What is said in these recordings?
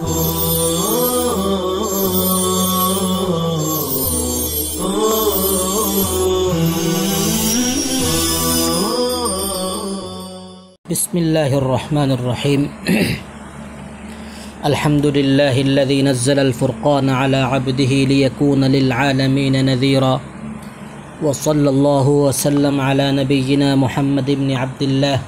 بسم الله الرحمن الرحيم. الحمد لله الذي نزل الفرقان على عبده ليكون للعالمين نذيرا. وصلى الله وسلم على نبينا محمد بن عبد الله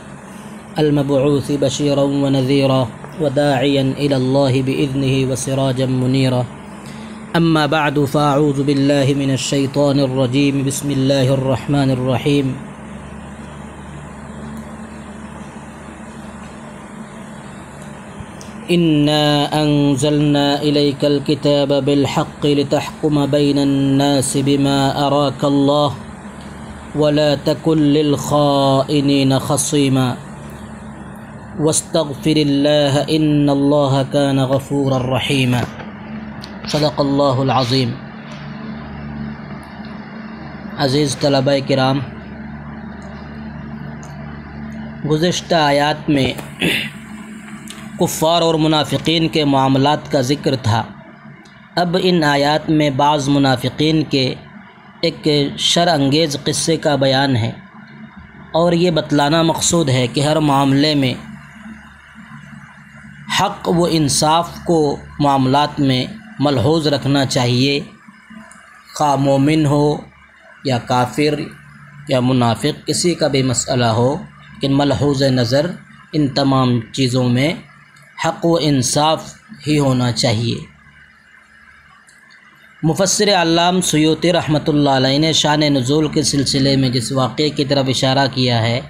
المبعوث بشيرا ونذيرا. وداعيا إلى الله بإذنه وسراجا منيرا. أما بعد فأعوذ بالله من الشيطان الرجيم. بسم الله الرحمن الرحيم. إنا أنزلنا إليك الكتاب بالحق لتحكم بين الناس بما أراك الله ولا تكن للخائنين خصيما. واستغفر الله إن الله كان غفورا رحيما. صدق الله العظيم. عزیز طلبہ کرام، گزشتہ آیات میں کفار اور منافقین کے معاملات کا ذکر تھا۔ اب ان آیات میں بعض منافقین کے ایک شر انگیز قصے کا بیان ہے اور یہ بتلانا مقصود ہے کہ ہر معاملے میں حق و انصاف کو معاملات میں ملحوظ رکھنا چاہیے۔ خواہ مومن ہو یا کافر یا منافق، کسی کا بھی مسئلہ ہو کہ ملحوظ نظر ان تمام چیزوں میں حق و انصاف ہی ہونا چاہیے۔ مفسر علام سیوتی رحمۃ اللہ علیہ نے شان نزول کے سلسلے میں جس واقعے کی طرف اشارہ کیا ہے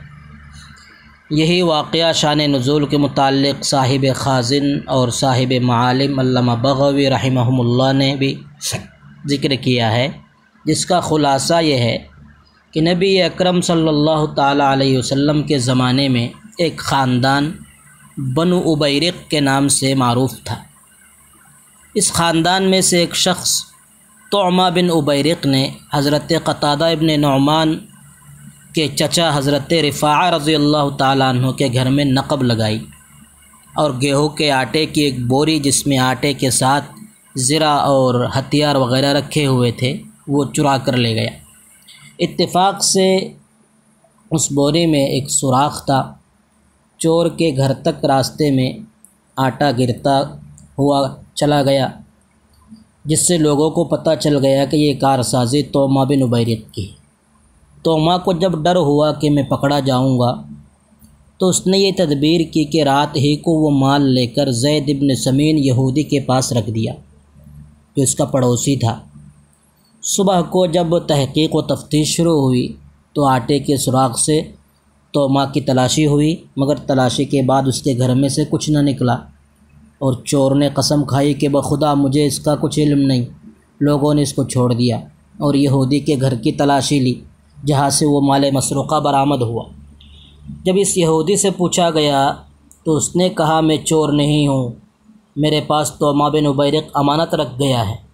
یہی واقعہ شان نزول کے متعلق صاحب خازن اور صاحب معالم علامہ بغوی رحمہ اللہ نے بھی ذکر کیا ہے۔ جس کا خلاصہ یہ ہے کہ نبی اکرم صلی اللہ تعالیٰ علیہ وسلم کے زمانے میں ایک خاندان بنو ابیرق کے نام سے معروف تھا۔ اس خاندان میں سے ایک شخص توعمہ بن ابیرق نے حضرت قطادہ ابن نعمان کے چچا حضرت رفاع رضی اللہ تعالیٰ عنہ کے گھر میں نقب لگائی اور گیہوں کے آٹے کی ایک بوری جس میں آٹے کے ساتھ زرہ اور ہتھیار وغیرہ رکھے ہوئے تھے، وہ چرا کر لے گیا۔ اتفاق سے اس بوری میں ایک سوراخ تھا۔ چور کے گھر تک راستے میں آٹا گرتا ہوا چلا گیا، جس سے لوگوں کو پتہ چل گیا کہ یہ کارسازی توما بن عبیرت کی ہے۔ توما کو جب ڈر ہوا کہ میں پکڑا جاؤں گا، تو اس نے یہ تدبیر کی کہ رات ہی کو وہ مال لے کر زید ابن سمین یہودی کے پاس رکھ دیا، جو اس کا پڑوسی تھا۔ صبح کو جب تحقیق و تفتیش شروع ہوئی، تو آٹے کے سراغ سے توما کی تلاشی ہوئی، مگر تلاشی کے بعد اس کے گھر میں سے کچھ نہ نکلا۔ اور چور نے قسم کھائی کہ بخدا مجھے اس کا کچھ علم نہیں، لوگوں نے اس کو چھوڑ دیا اور یہودی کے گھر کی تلاشی لی۔ جہاں سے وہ مال مسروقہ برآمد ہوا۔ جب اس یہودی سے پوچھا گیا تو اس نے کہا، میں چور نہیں ہوں، میرے پاس توما بن عبیرق امانت رکھ گیا ہے۔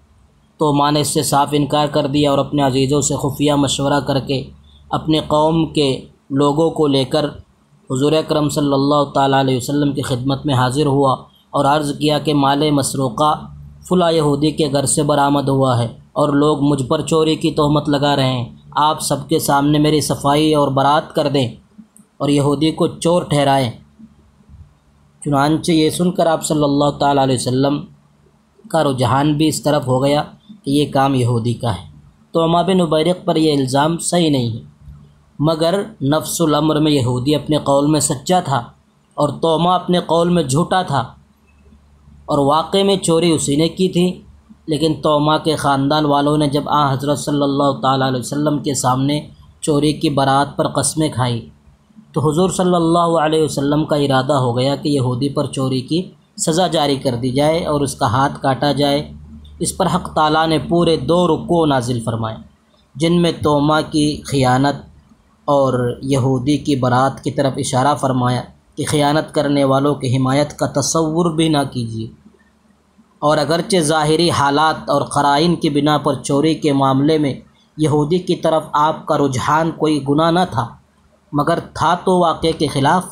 تو ماں نے اس سے صاف انکار کر دیا اور اپنے عزیزوں سے خفیہ مشورہ کر کے اپنے قوم کے لوگوں کو لے کر حضور اکرم صلی اللہ تعالیٰ علیہ وسلم کی خدمت میں حاضر ہوا اور عرض کیا کہ مال مسروقہ فلاں یہودی کے گھر سے برآمد ہوا ہے اور لوگ مجھ پر چوری کی تہمت لگا رہے ہیں۔ آپ سب کے سامنے میری صفائی اور برات کر دیں اور یہودی کو چور ٹھہرائیں۔ چنانچہ یہ سن کر آپ صلی اللہ تعالیٰ علیہ وسلم کا رجحان بھی اس طرف ہو گیا کہ یہ کام یہودی کا ہے۔ تو عما بن عبیرق پر یہ الزام صحیح نہیں ہے۔ مگر نفس العمر میں یہودی اپنے قول میں سچا تھا اور توما اپنے قول میں جھوٹا تھا اور واقع میں چوری اسی نے کی تھی۔ لیکن توما کے خاندان والوں نے جب آ حضرت صلی اللہ تعالیٰ علیہ وسلم کے سامنے چوری کی برات پر قسمیں کھائی تو حضور صلی اللہ علیہ وسلم کا ارادہ ہو گیا کہ یہودی پر چوری کی سزا جاری کر دی جائے اور اس کا ہاتھ کاٹا جائے۔ اس پر حق تعالیٰ نے پورے دو رکو نازل فرمائے، جن میں توما کی خیانت اور یہودی کی برات کی طرف اشارہ فرمایا کہ خیانت کرنے والوں کی حمایت کا تصور بھی نہ کیجیے۔ اور اگرچہ ظاہری حالات اور قرائن کی بنا پر چوری کے معاملے میں یہودی کی طرف آپ کا رجحان کوئی گناہ نہ تھا، مگر تھا تو واقعے کے خلاف۔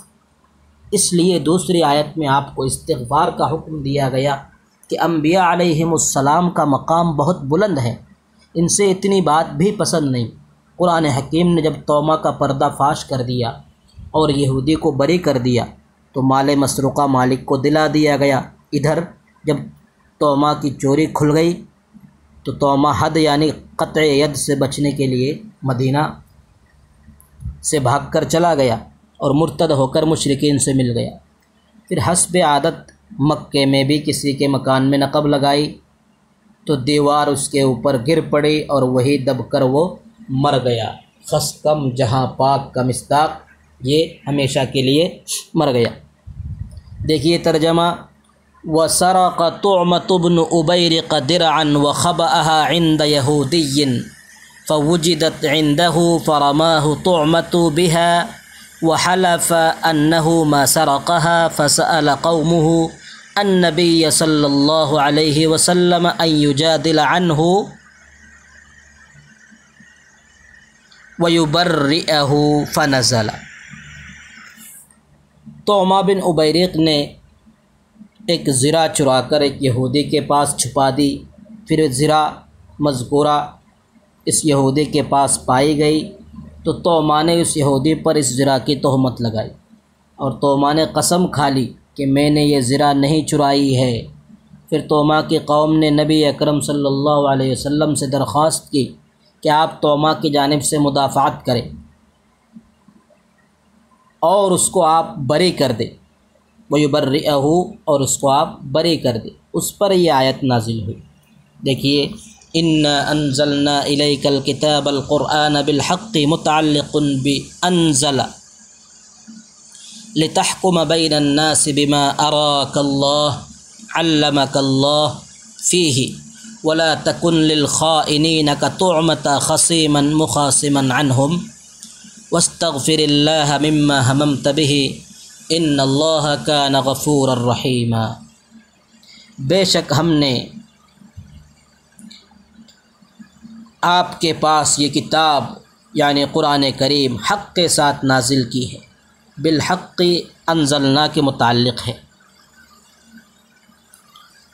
اس لیے دوسری آیت میں آپ کو استغفار کا حکم دیا گیا کہ انبیاء علیہم السلام کا مقام بہت بلند ہے۔ ان سے اتنی بات بھی پسند نہیں۔ قرآن حکیم نے جب تومہ کا پردہ فاش کر دیا اور یہودی کو بری کر دیا، تو مال مسروقہ مالک کو دلا دیا گیا۔ ادھر جب تومہ کی چوری کھل گئی۔ تو تومہ حد یعنی قطع ید سے بچنے کے لیے مدینہ سے بھاگ کر چلا گیا اور مرتد ہو کر مشرقین سے مل گیا۔ پھر حسب عادت مکے میں بھی کسی کے مکان میں نقب لگائی۔ تو دیوار اس کے اوپر گر پڑی اور وہی دب کر وہ مر گیا۔ خس کم جہاں پاک کا مستاق، یہ ہمیشہ کے لیے مر گیا۔ دیکھیے ترجمہ و سرق تعمت بن ابیرق درعا وخبأها عند يهودي فوجدت عنده فرماه طعمت بها وحلف أنه ما سرقها فسأل قومه النبي صلى الله عليه وسلم أن يجادل عنه ويبرئه فنزل. توما بن عبیرق نے ایک زرا چرا کر ایک یہودی کے پاس چھپا دی، پھر زرا مذکورہ اس یہودی کے پاس پائی گئی تو توما نے اس یہودی پر اس زرا کی تہمت لگائی اور توما نے قسم کھا لی کہ میں نے یہ زرا نہیں چرائی ہے۔ پھر توما کی قوم نے نبی اکرم صلی اللہ علیہ وسلم سے درخواست کی کہ آپ توما کی جانب سے مدافعت کریں اور اس کو آپ بری کر دیں۔ وَيُبَرِّئَهُ اور اس کو آپ برے کر دے اس پر یہ آیت نازل ہوئی۔ دیکھیے ان انزلنا إِلَيْكَ الْكِتَابَ القرآن بالحق متعلق بانزل لتحكم بين الناس بما اراك الله علمك الله فيه ولا تكن للخائنين كطعمة خصيما مخاصما عنهم واستغفر الله مما هممت به ان اللہ کا نغفور الرحیم بے شک ہم نے آپ کے پاس یہ کتاب یعنی قرآن کریم حق کے ساتھ نازل کی ہے۔ بالحق انزلنا کے متعلق ہے۔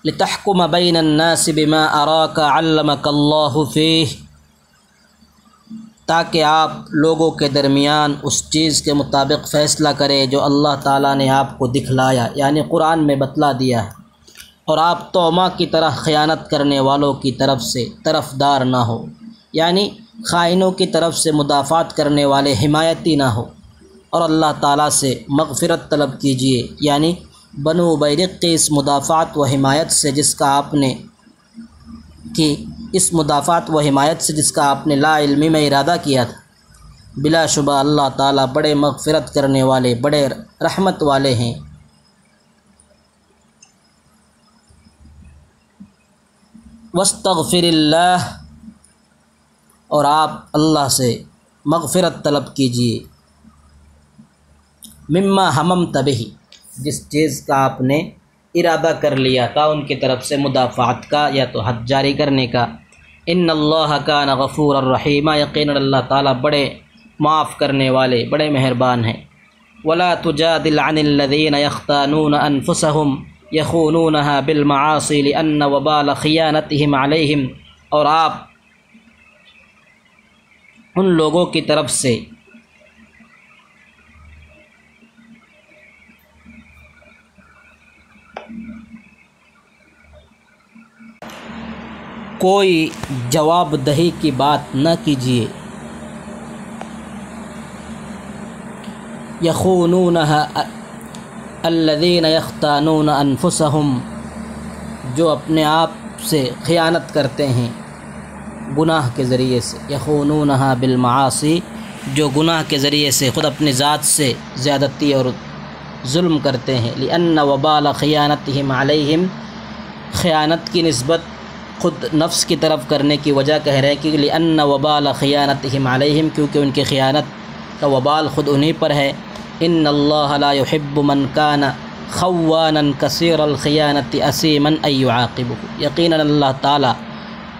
لتحکم بین الناس بما اراک علمک اللہ فیہ۔ تاکہ آپ لوگوں کے درمیان اس چیز کے مطابق فیصلہ کرے جو اللہ تعالیٰ نے آپ کو دکھلایا یعنی قرآن میں بتلا دیا ہے۔ اور آپ توما کی طرح خیانت کرنے والوں کی طرف سے طرف دار نہ ہو یعنی خائنوں کی طرف سے مدافعت کرنے والے حمایتی نہ ہو۔ اور اللہ تعالیٰ سے مغفرت طلب کیجیے یعنی بنو بیرق کی اس مدافعت و حمایت سے جس کا آپ نے کی اس مدافعت و حمایت سے جس کا آپ نے لا علمی میں ارادہ کیا تھا۔ بلا شبہ اللہ تعالیٰ بڑے مغفرت کرنے والے، بڑے رحمت والے ہیں۔ وسطر اللہ اور آپ اللہ سے مغفرت طلب کیجیے مما ہمم تبھی جس چیز کا آپ نے ارادہ کر لیا تھا ان کی طرف سے مدافعت کا یا تو حد جاری کرنے کا۔ ان اللہ کا غفور الرحیمہ یقین اللہ تعالیٰ بڑے معاف کرنے والے، بڑے مہربان ہیں۔ ولا تجادل عن الذين يختانون انفسهم يخونونها بالمعاصي لان وبال خيانتهم عليهم اور آپ ان لوگوں کی طرف سے کوئی جواب دہی کی بات نہ کیجیے۔ یخونون الذین یختانون انفسہم، جو اپنے آپ سے خیانت کرتے ہیں گناہ کے ذریعے سے۔ یخونونہا بالمعاصی، جو گناہ کے ذریعے سے خود اپنی ذات سے زیادتی اور ظلم کرتے ہیں۔ لأن وبال خیانتہم علیہم خیانت کی نسبت خود نفس کی طرف کرنے کی وجہ کہہ رہے ہیں کہ لأن وبال خیانتہم علیہم کیونکہ ان کی خیانت کا وبال خود انہی پر ہے۔ ان اللہ لا يحب من کان خوانا کثیر الخیانت اسیما ان يعاقبه۔ یقینا اللہ تعالی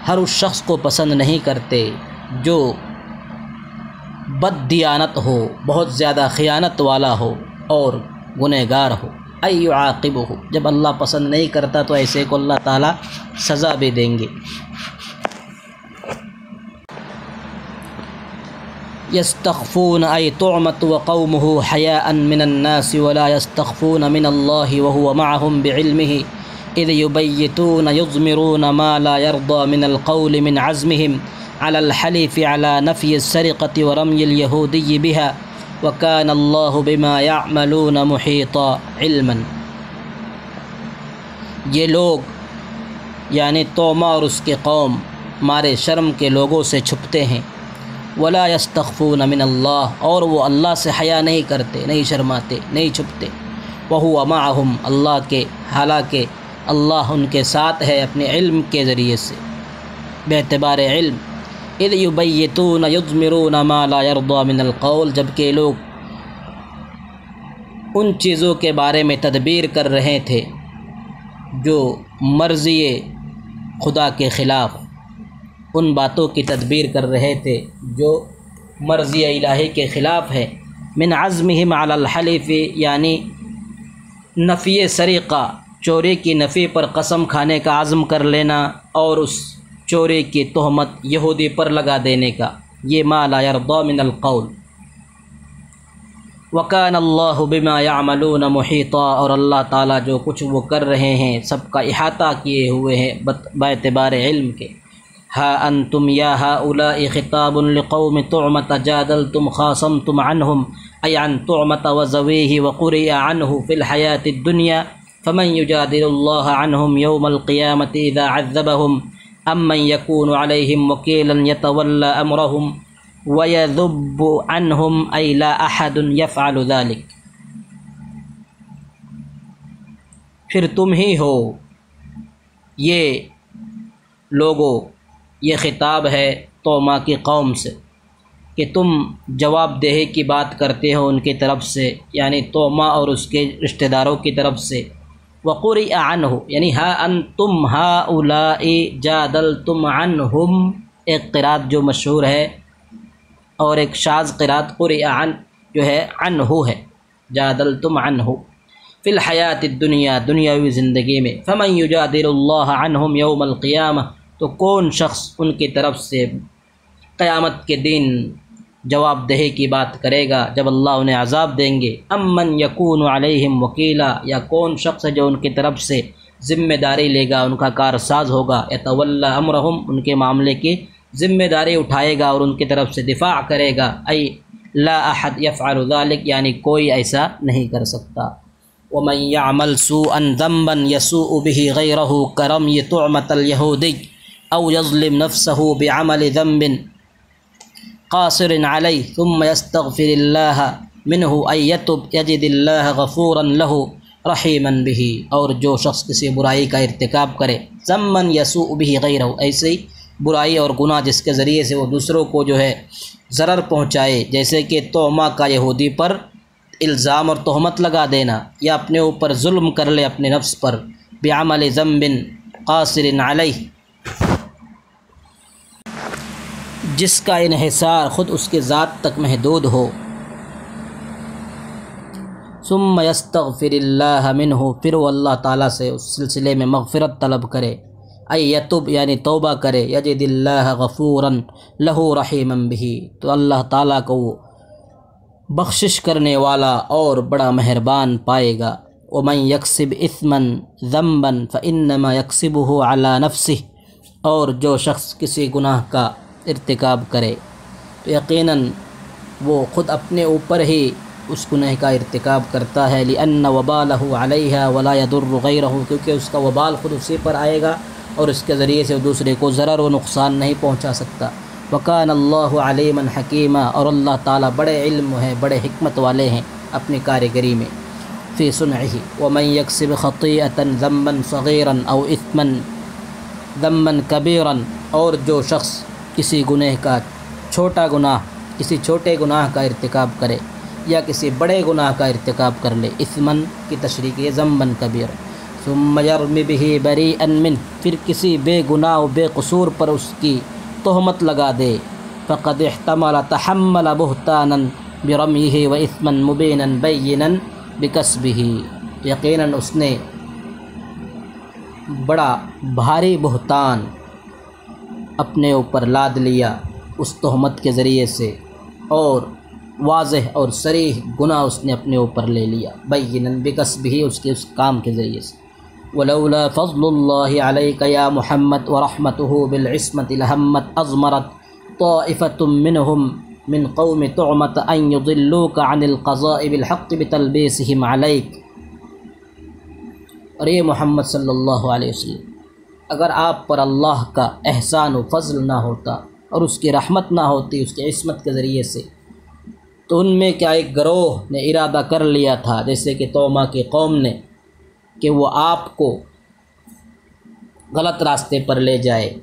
ہر اس شخص کو پسند نہیں کرتے جو بد دیانت ہو، بہت زیادہ خیانت والا ہو اور گنہ گار ہو۔ عاقب ہو جب اللہ پسند نہیں کرتا تو ایسے کو اللہ تعالیٰ سزا بھی دیں گے۔ يستخفون أي طعمت وقومه حياء من الناس ولا يستخفون من الله وهو معهم بعلمه إذ يبيتون يضمرون ما لا يرضى من القول من عزمهم على الحلف على نفي السرقة ورمي اليهودي بها وكان الله بما يعملون محيطا علما. یہ لوگ یعنی توما اور اس کے قوم، مارے شرم کے لوگوں سے چھپتے ہیں. ولا يستخفون من اللہ، اور وہ اللہ سے حیا نہیں کرتے، نہیں شرماتے، نہیں چھپتے. وہ معہم اللہ کے، حالانکہ اللہ ان کے ساتھ ہے اپنے علم کے ذریعے سے. بے اعتبار علم اذ یبیتون یضمرون ما لا يرضى من القول جبکہ لوگ ان چیزوں کے بارے میں تدبیر کر رہے تھے جو مرضی خدا کے خلاف ان باتوں کی تدبیر کر رہے تھے جو مرضی الہی کے خلاف ہے۔ من عزمہم علی الحلف یعنی نفی سریقہ، چوری کی نفی پر قسم کھانے کا عزم کر لینا اور اس چوری کی تہمت یہودی پر لگا دینے کا۔ یہ ما لا یرضا من القول۔ وکان اللہ بما یعملون محیطا اور اللہ تعالیٰ جو کچھ وہ کر رہے ہیں، سب کا احاطہ کیے ہوئے ہیں اعتبار علم کے۔ ہا انتم یا ہا اولاء خطاب لقوم تعمت جادلتم خاصمتم عنہم ای عن تعمت وزویہ وقرئ عنہ فی الحیات الدنیا فمن یجادل اللہ عنہم یوم القیامت اذا عذبہم ام من یکون علیہم وکیلا یتولا امرہم وَيَذُبُّ عَنْهُمْ أَيْ لَا أَحَدٌ يَفْعَلُ پھر تم ہی ہو۔ یہ لوگوں یہ خطاب ہے توما کی قوم سے کہ تم جواب دہی کی بات کرتے ہو ان کی طرف سے یعنی توما اور اس کے رشتہ داروں کی طرف سے۔ وقوری عن ہو یعنی ہا ان تم ہا اولا جادل تم ان ہم ایک قرات جو مشہور ہے اور ایک شاز قرات قری عن، جو ہے عن ہو ہے جادل تم عن ہو فی الحیات دنیا دنیاوی زندگی میں، فمن یجادل اللہ عنہم یوم القیامہ، تو کون شخص ان کی طرف سے قیامت کے دن جواب دہی کی بات کرے گا، جب اللہ انہیں عذاب دیں گے۔ امن یقون علیہم وکیلا، یا کون شخص جو ان کی طرف سے ذمہ داری لے گا، ان کا کار ساز ہوگا۔ یا طول امرحم ان کے معاملے کی ذمہ داری اٹھائے گا اور ان کی طرف سے دفاع کرے گا۔ ای لا احد یفعل ذلك یعنی کوئی ایسا نہیں کر سکتا۔ ومن يعمل سوءا ذنبا يسوء به غيره كرمي طعمة اليهودي او يظلم نفسه بعمل ذنب قاصر عليه، ثم يستغفر الله منه ان يتب يجد الله غفورا له، رحيما به. اور جو شخص کسی برائی کا ارتکاب کرے ذنبا يسوء به غيره ایسے برائی اور گناہ جس کے ذریعے سے وہ دوسروں کو جو ہے ضرر پہنچائے، جیسے کہ توما کا یہودی پر الزام اور تہمت لگا دینا، یا اپنے اوپر ظلم کر لے اپنے نفس پر بیامل ضم قاصر علیہ. جس کا انحصار خود اس کے ذات تک محدود ہو۔ ثم یستغفر اللہ منہ، پھر وہ اللہ تعالیٰ سے اس سلسلے میں مغفرت طلب کرے۔ یتب یعنی توبہ کرے۔ یجد اللہ غفورا لہو رحیم بھی تو اللہ تعالیٰ کو وہ بخشش کرنے والا اور بڑا مہربان پائے گا۔ ومن یکسب اثمن ذنبا فانما يكسبه على نفسه۔ اور جو شخص کسی گناہ کا ارتکاب کرے۔ تو یقیناً وہ خود اپنے اوپر ہی اس گناہ کا ارتکاب کرتا ہے۔ لأن وبالہ علیہ ولا يضر غیرہ کیونکہ اس کا وبال خود اسی پر آئے گا اور اس کے ذریعے سے دوسرے کو ضرر و نقصان نہیں پہنچا سکتا۔ وکان اللہ علیم حکیمہ اور اللہ تعالیٰ بڑے علم ہے، بڑے حکمت والے ہیں اپنی کاریگری میں۔ فی سنعہ ومن یکسب خطیئتا ذنبا صغیرا او اثما ذنبا کبیرا اور جو شخص کسی گناہ کا چھوٹا گناہ، کسی چھوٹے گناہ کا ارتکاب کرے یا کسی بڑے گناہ کا ارتکاب کر لے اثمن کی تشریح یہ ضمن کبیر۔ ثم يرم به بريئا من پھر کسی بے گناہ و بے قصور پر اس کی تہمت لگا دے۔ فقد احتمل تحمل بہتانا برمیه و اثما مبینا بینا بکس بھی یقیناً اس نے بڑا بھاری بہتان اپنے اوپر لاد لیا اس تہمت کے ذریعے سے اور واضح اور سریح گناہ اس نے اپنے اوپر لے لیا۔ بیناً بکس بھی اس کے اس کام کے ذریعے سے۔ ولولا فضل اللہ علیہ یا محمد ورحمته بالعصمت لہمت ازمرت طائفة منهم من قوم تعمت ان يضلوك عن القضاء بالحق بتلبیسهم علیک اور یہ محمد صلی اللہ علیہ وسلم اگر آپ پر اللہ کا احسان و فضل نہ ہوتا اور اس کی رحمت نہ ہوتی، اس کی عصمت کے ذریعے سے، تو ان میں کیا ایک گروہ نے ارادہ کر لیا تھا، جیسے کہ توما کی قوم نے، کہ وہ آپ کو غلط راستے پر لے جائے۔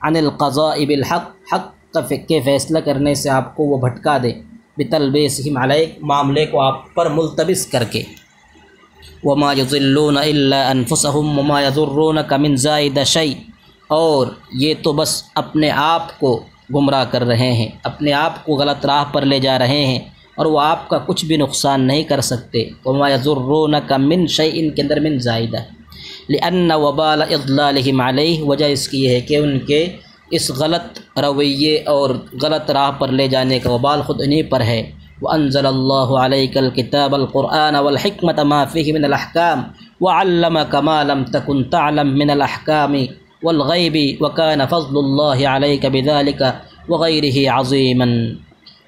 عن القضاء بالحق، حق کے فیصلہ کرنے سے آپ کو وہ بھٹکا دے۔ بتلبیسہم علیہ معاملے کو آپ پر ملتبس کر کے۔ وما يضلون الا انفسهم وما يضرونك من زائد شيء۔ اور یہ تو بس اپنے آپ کو گمراہ کر رہے ہیں، اپنے آپ کو غلط راہ پر لے جا رہے ہیں اور وہ آپ کا کچھ بھی نقصان نہیں کر سکتے۔ وما يضرونك من شيء ان کے اندر من زائدہ۔ لأن وبال اضلالهم علیہ وجہ اس کی یہ ہے کہ ان کے اس غلط رویے اور غلط راہ پر لے جانے کا وبال خود انہیں پر ہے۔ وانزل الله عليك الكتاب القرآن والحكمة ما فيه من الأحكام وعلمك ما لم تكن تعلم من الأحكام والغيب وكان فضل الله عليك بذلك وغيره عظيما.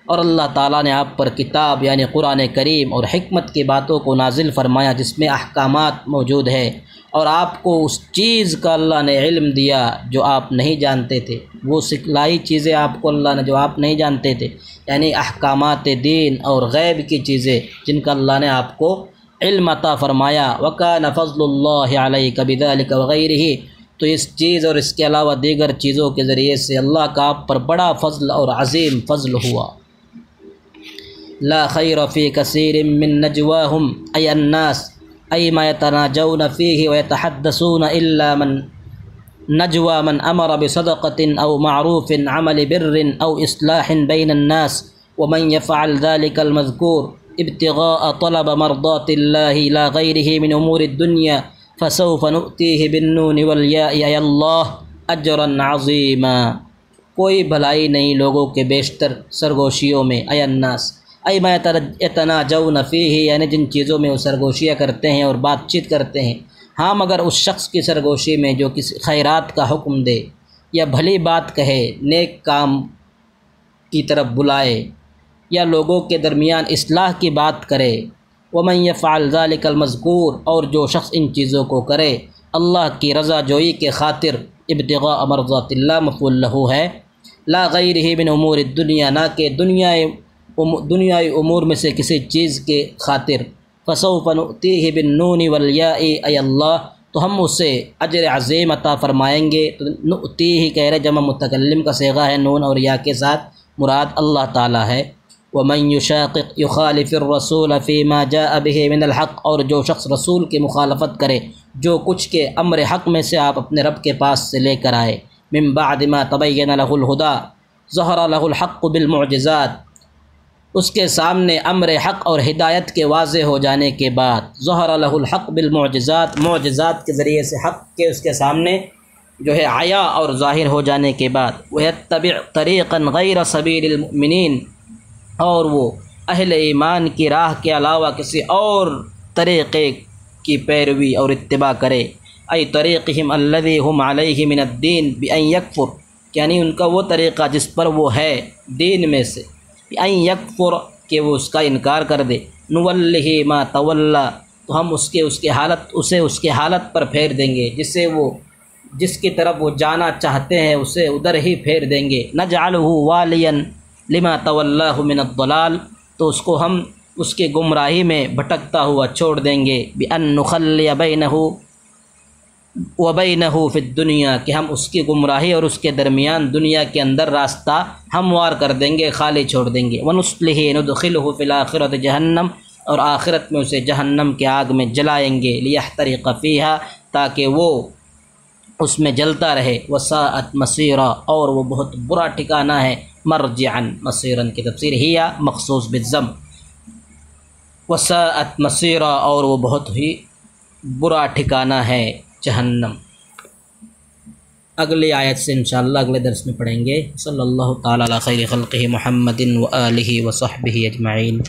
اور اللہ تعالیٰ نے آپ پر کتاب یعنی قرآن کریم اور حکمت کی باتوں کو نازل فرمایا جس میں احکامات موجود ہے اور آپ کو اس چیز کا اللہ نے علم دیا جو آپ نہیں جانتے تھے۔ وہ سکھلائی چیزیں آپ کو اللہ نے جو آپ نہیں جانتے تھے یعنی احکامات دین اور غیب کی چیزیں جن کا اللہ نے آپ کو علم عطا فرمایا۔ وقا فضل اللہ علیہ کبھی ذلك وغیرہ ہی تو اس چیز اور اس کے علاوہ دیگر چیزوں کے ذریعے سے اللہ کا آپ پر بڑا فضل اور عظیم فضل ہوا۔ لا خیر فی کثیر من نجواہم ای الناس ای ما يتناجون فیہ ويتحدثون إلا من نجوى من أمر بصدقة أو معروف عمل بر أو إصلاح بين الناس ومن يفعل ذلك المذكور ابتغاء طلب مرضات الله لا غيره من أمور الدنيا فسوف نؤتيه بالنون والياء اي الله اجرا عظيما. کوئی بھلائی نہیں لوگوں کے بیشتر سرگوشیوں میں اے الناس اے میں اتنا جو نفی ہی یعنی جن چیزوں میں وہ سرگوشیاں کرتے ہیں اور بات چیت کرتے ہیں۔ ہاں مگر اس شخص کی سرگوشی میں جو کسی خیرات کا حکم دے یا بھلی بات کہے، نیک کام کی طرف بلائے یا لوگوں کے درمیان اصلاح کی بات کرے وہ میں ذالک المذکور اور جو شخص ان چیزوں کو کرے، اللہ کی رضا جوئی کے خاطر ابتغاء امرضات اللہ مفول لہو ہے۔ لا غیر ہی بن امور دنیا نہ کہ دنیا دنیائی امور میں سے کسی چیز کے خاطر فصو فصوف نؤتیہ بالنون والیاء اے اللہ تو ہم اسے اجر عظیم عطا فرمائیں گے۔ تو نؤتیہ کہہ رہے جمع متکلم کا سیغہ ہے، نون اور یا کے ساتھ، مراد اللہ تعالی ہے۔ ومن يشاقق يخالف الرسول فيما جاء به من الحق، اور جو شخص رسول کی مخالفت کرے، جو کچھ کے امر حق میں سے آپ اپنے رب کے پاس سے لے کر آئے۔ من بعد ما تبین له الهدى، ظهر له الحق بالمعجزات اس کے سامنے امر حق اور ہدایت کے واضح ہو جانے کے بعد ظہر الہ الحق بالمعجزات، معجزات کے ذریعے سے حق کے اس کے سامنے جو ہے عیا اور ظاہر ہو جانے کے بعد وہ طبع طریقا غیر صبیر المؤمنین اور وہ اہل ایمان کی راہ کے علاوہ کسی اور طریقے کی پیروی اور اتباع کرے۔ ای طریقہم الذی ہم علیہ من الدین بین یکفر یعنی ان کا وہ طریقہ جس پر وہ ہے دین میں سے۔ این یکفر کہ وہ اس کا انکار کر دے۔ نول ما طول تو ہم اس کے اس کے حالت، اسے اس کے حالت پر پھیر دیں گے جس سے وہ، جس کی طرف وہ جانا چاہتے ہیں، اسے ادھر ہی پھیر دیں گے۔ نہ والین لما طول من الضلال، تو اس کو ہم اس کے گمراہی میں بھٹکتا ہوا چھوڑ دیں گے۔ بن نخل بینہ وبئی نہ ہو دنیا کہ ہم اس کی گمراہی اور اس کے درمیان دنیا کے اندر راستہ ہموار کر دیں گے، خالی چھوڑ دیں گے۔ ونسلح ندخل ہو فلاخرت جہنم، اور آخرت میں اسے جہنم کے آگ میں جلائیں گے۔ لیہ فیحہ تاکہ وہ اس میں جلتا رہے۔ وساعت مصیرہ اور وہ بہت برا ٹھکانہ ہے۔ مرجعن مصیرن کی تفسیر ہی مخصوص بزم وسعت مصیرہ اور وہ بہت ہی برا ٹھکانہ ہے۔ جہنم۔ اگلی آیت سے انشاءاللہ اگلے درس میں پڑھیں گے۔ صلی اللہ تعالیٰ علیہ خیر خلق محمد و علیہ وصحبہ اجمعین۔